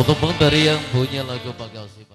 Untuk dari yang punya lagu Pak Gausi